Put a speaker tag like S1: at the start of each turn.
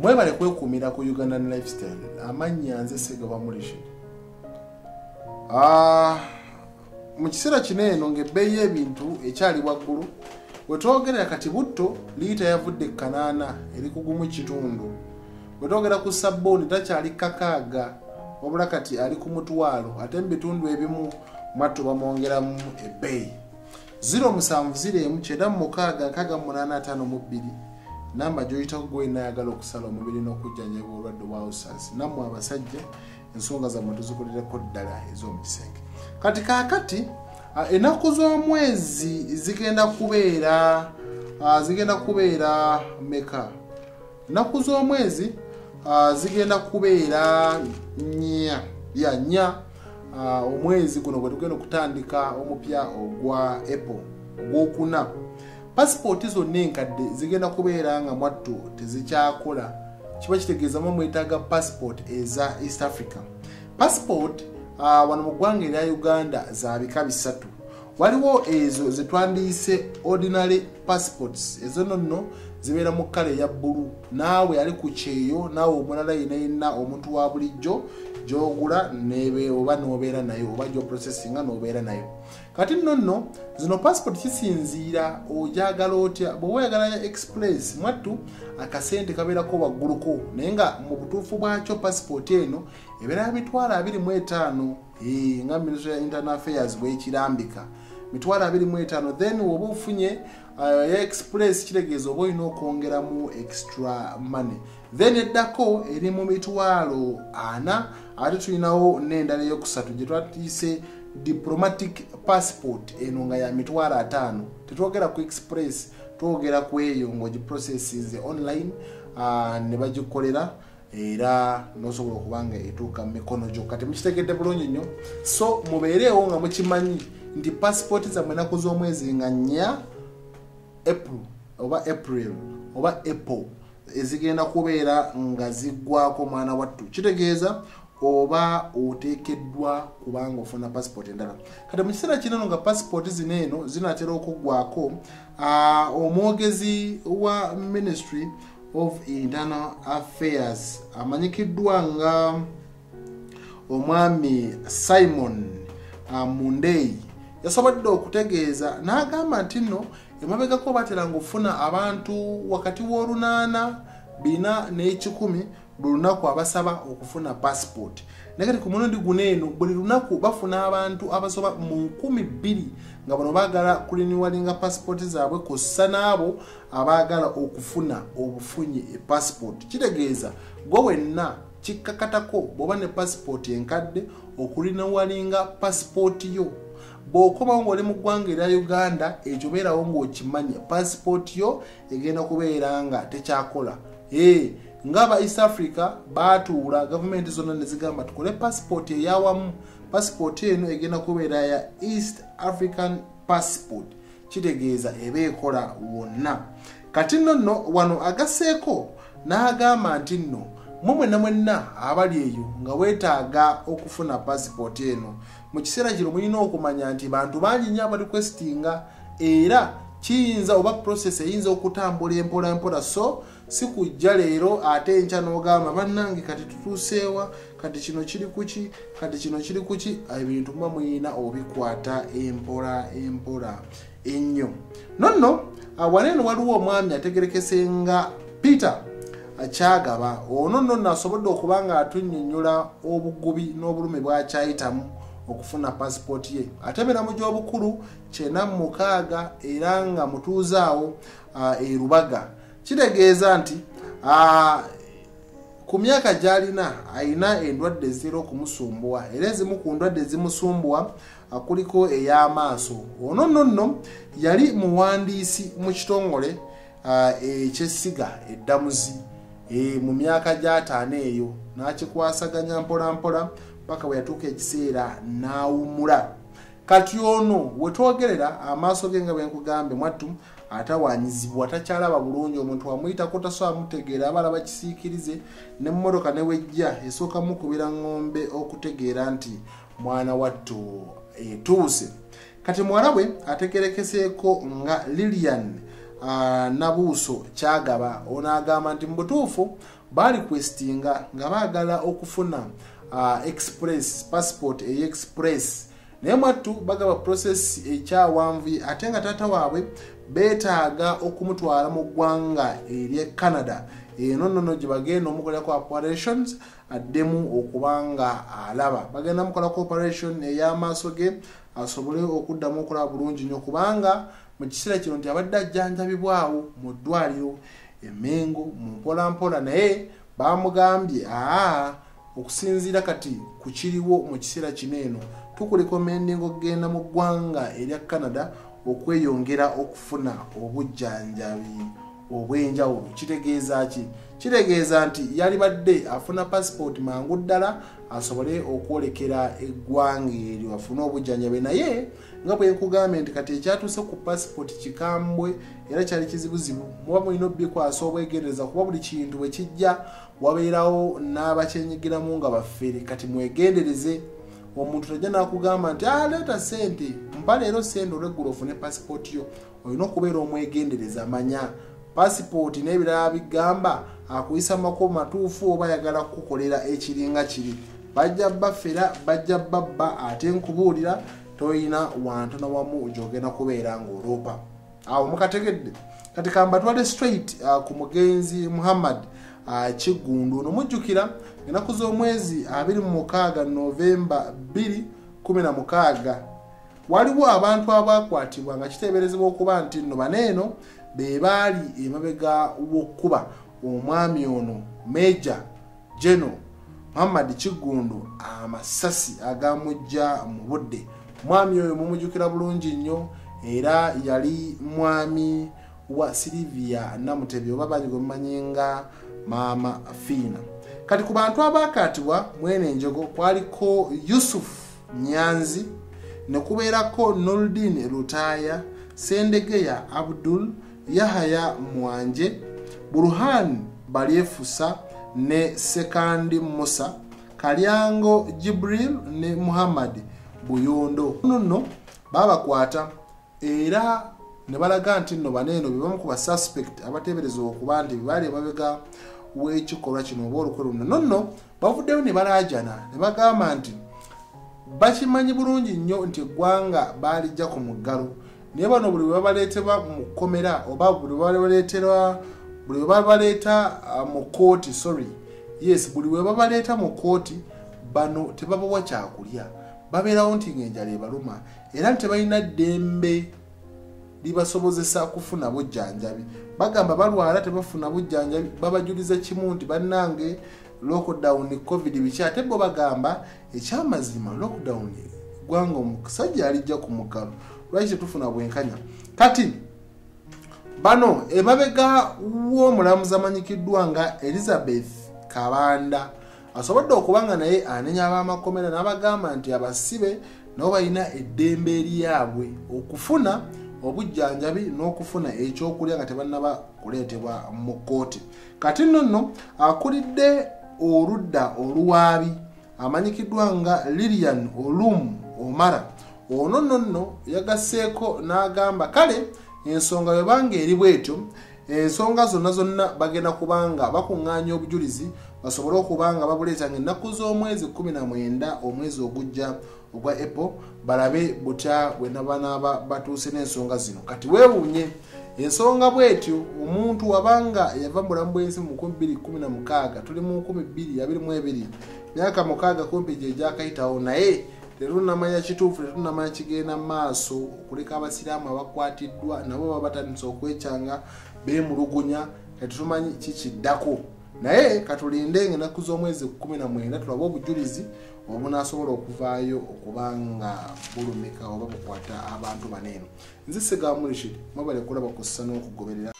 S1: mwebale kwekuumira ku ugandan lifestyle amannya nze segaba mulishi mu kiseera kino eno ngaebbeeyi y'ebintu ekyali waggulu wetwogerera kati butto liita yavudde kanaana eri kugumu kitundu. Wetwogera ku sabbuuni takyali kakaaga wabula kati ali ku mutwalo ate mu bitundu ebimu mwattu bamwongeramu ebbeeyi. 07 namba gyoyitako gwenayagala okusala omubiri n'okujjanjaba obulwadde bwa usas nammwe abasajja ensonga zammwe tuzikolereko ddala ez'omukisenge kati kaakati ennaku z'omwezi zigenda kubeera zigenda kubeera meka ennaku z'omwezi zigenda kubeera nya ya nya omwezi guno bwe tugenda okutandika omupya ogwa apple ogwokuna pasipooti zonna enkadde zigenda kubeera nga mwattu tezikyakola kiba kitegeeza mu mwetaaga pasipooti eza east africa. Pasipooti uh, wano mu ggwanga erya uganda za bika bisatu. Waliwo ezo zetwandiise ordinary passports. Ezo nonno zibeera mu kkala eya bbulu. Naawe ali ku kyeyo naawe omulala yina yina omuntu wa bulijjo gyogula oba nobeera nayo oba gyoprocessinga nobeera nayo kati nno nno zino passport kisinziira ojagala otya? Bweoba oyagala ya express mwattu akasente kabeerako wagguluko. Naye nga mu butuufu bwakyo passport eno ebeera mitwalo abiri mu etaano. Nga ministry ya internal affairs bwekirambika mitwalo abiri mu etaano. Then woba ofunye express kitegeeza oba olina okwongeramu extra money. Then eddako eri mu mitwalo ana ate tulinawo n'endala eyokusatu gye twatiise diplomatic passport eno nga ya mitwalo ataano. Tetwogera ku express twogera ku eyo ngaogiprocessinze online uh, ne bagikolera era nosobola okuba nga etuuka mu mikono gyo. Kati mukitegedde bulungi nnyo. So mubeereewo nga mukimanyi nti passport zammwe enaku z'omwezi nga nnya april oba april oba apple ezigenda kubeera nga ziggwako mwana wattu kitegeeza oba oteekeddwa kubanga ofuna passport endala. Kati mu kiseera kinano nga passport zino eno zinatera okuggwako omwogezi wa ministry of internal affairs amanyikiddwa nga omwami simon mundeyi yasobodde okutegeeza n'agamba nti nno emabegako bateranga okufuna abantu wakati w'olunaana bina n'ekikumi buli lunaku abasaba okufuna passport. Naye kati ku mulundi guno eno buli lunaku bafuna abantu abasoba mu nkumi bbiri nga bano baagala kuliniwalinga passport zaabwe kossa n'abo abaagala okufuna obufunyi epassport kitegeeza gwe wenna kikkakatako bw'oba ne passport enkadde okulinawalinga passport yo bw'okomawo ng'oli mu ggwanga erya uganda ekyo beerawo ng'okimanya passport yo egenda kubeera nga tekyakola. Ee ngaaba east africa baatuula gavumenti zonna ne zigamba tukole passport eyawamu. Passport eno egenda kubeera ya east african passport. Kitegeeza eba ekola wonna. Kati nno nno wano agasseeko n'agamba nti nno mwe mwenna mwenna abali eyo nga weetaaga okufuna passport eno. Mu kiseera kino mulina okumanya nti bantu bangi nnyo abali kwesitinga era kiyinza oba process eyinza okutambula empola mpola so si kujja leero ate enkya n'ogamba bannange kati tutuuseewa kati kino kiri kuki kati kino kiri kuki ebintu muba muyina obikwata empola empola ennyo. Nonno waneeno waliwo omwami ategerekese nga peter kyagaba ono nno nno asobodde okuba nga atunnyonnyola obugubi n'obulumi bwakyayitamu okufuna passport ye. Ate miramu gy'obukulu kyena mukaaga era nga mutuuzaawo erubaga kitegeeza nti ku myaka gy'alina ayina endwadde ezitera okumusumbuwa era ezimu ku ndwadde ezimusumbuwa kuliko ey'amaaso. Ono nno nno yali muwandiisi mu kitongole ekyessiga eddamuzi mu myaka gy'ataano eyo n'akikwasaganya mpola mpola paka bwe yatuuka ekiseera n'awumula. Kati ono wetwogerera amaaso ge nga bwenkugambe mwattu atawanyizibwa takyalaba bulungi. Omuntu amuyitako tasobola mutegeera aba alaba kisiikirize nemmotoka newejja esooka mukubira ngombe okutegeera nti mwana wattu etuuse kati muwala bwe ategerekeseeko nga lilian nabuuso kyagaba ono agamba nti mubutuufu balikwestinga nga baagala okufuna uh, express passport eyexpress naye mwattu bagaba process ekyawanvu ate nga taata waabwe beetaaga okumutwala mu ggwanga ery'e canada. Eno nnono gye bagenda omukolako operations addemu okubanga alaba. Bagenda mukolako operation ey'amaaso ge asobole okuddamu okulaba bulungi nnyo kubanga mu kiseera kino nti abadde ajjanjabibwawo mu ddwaliro emengo mu mpolampola naye bamugambye aa okusinziira kati ku kiriwo mu kiseera kino eno tukulikomendinga okugenda mu ggwanga erya canada okweyongera okufuna obujjanjabi obw'enjawulo. Kitegeeza ki? Kitegeeza nti yali badde afuna pasipooti mangu ddala asobole okwolekera eggwanga eryo afune obujjanjabi. Naye nga bwe nkugambye nti kati ekyatuuse ku pasipooti kikambwe era kyali kizibuzibu muba mulina obikwasa obwegendereza kuba buli kintu bwe kijja wabeerawo n'abakyenyigiramu nga baffere kati mwegendereze. Omuntu tajja nakugamba nti aleeta sente mpa leero sente olweggulo ofune pasipooti yo. Olina okubeera omwegendereza manya pasipooti n'ebirala bigamba akuyisa makubo matuufu oba ayagala kukukolera ekiringa kiri. Bajja baffera bajja babba ate nkubuulira toyina wantono wamu gyogenda kubeera ngaoloopa awo mukategedde. Kati kambatwale straight uh, ku mugenzi muhammad uh, kiggundu ono mujjukira enaku z'omwezi 26 novemba 216 waliwo abantu abakwatibwa nga kiteeberezebwa okuba nti nno baneeno be baali emabega w'okkuba omwami ono meja geno muhammad kiggundu amasasi agamujja mu budde. Mwami oyo mumujjukira bulungi nnyo era yali mwami wa silivia namutebye oba banyi gwemumanyi nga maama fiina. Kati ku bantu abakatibwa mwene enjogo kwaliko yusufu nyanzi nekubeerako noldin lutaaya sendegeya abdul yahaya mwanje burhan balyefusa ne sekandi musa kalyango jibril ne muhammad buyondo nno babakwata era ne balaga nti nno baneeno bebamu ku basuspect abateebereza okuba nti bebaali emabega w'ekikolwa kino oba olukwe luno. Nonno bavuddeyo ne balaajana ne bagamba nti bakimanyi bulungi nnyo nti eggwanga baalijja ku muggalo naye bano buli webabaleetebwa mu kkomera oba buli webabaleetera buli webabaleeta mu kooti sorry. Yes buli webabaleeta mu kooti bano tebabawa kyakulya. Babeerawo nti ngaenjala ebaluma. Era nti tebalina ddembe libasobozesa kufuna bujjanjabi. Bagamba balwala tebafuna bujjanjabi. Babajuliza kimu nti bannange lockdown covid biki ate bo bagamba ekyamazima lockdown gwanga omusajja alijja ku muggalo lwaki tetufuna bwenkanya. Kati bano emabega w'omulamuzi amanyikiddwa nga elizabeth kabanda asobodde okuba nga naye anenya ab'amakomera n'abagamba nti abasibe nabo balina eddembe eryabwe okufuna obujjanjabi n'okufuna ekyokulya nga tebannaba kuleetebwa mu kooti kati nno nno akulidde oludda oluwaabi amanyikiddwa nga lilian olum omara ono nno nno yagasseeko n'agamba kale ensonga webanga eri bwetyo ensonga zonna zonna bagenda kubanga bakuŋŋaanya obujulizi basobole okubanga babuleetanga ennaku z'omwezi 19 omwezi ogujja ogwa apple balabe butya bwenabanaaba batuuse n'ensonga zino. Kati weewuunye ensonga bwetyo omuntu wabanga yava mubulamu bwensi mu 216 tuli mu 2222 myaka mukaaga kumpi gye gyakayitawo naye tetunamanya kituufu tetunamanya kigenda mu maaso okuleka abasiraamu abakwatiddwa nabo baba batandise okwecyanga beemulugunya tetumanyi kikiddako naye katulinde ngaenaku z'omwezi 19 tulabe obujulizi obunasobola okuvaayo okubanga bulumika oba bukwata abantu baneeno nze segamulishiri mwabale kulaba kussa n'okugoberera